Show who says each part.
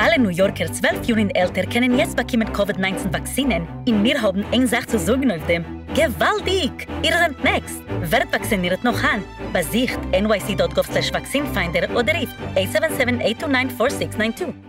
Speaker 1: Alle New Yorker 12 Jahre und älter können jetzt bekommen Covid-19-Vaccinen. Und wir haben eine Sache zu sagen auf dem. Gewaltig! Ihr seid next! Werdet vacciniert noch an. Besicht nyc.gov slash vaccinefinder oder rief 877-829-4692.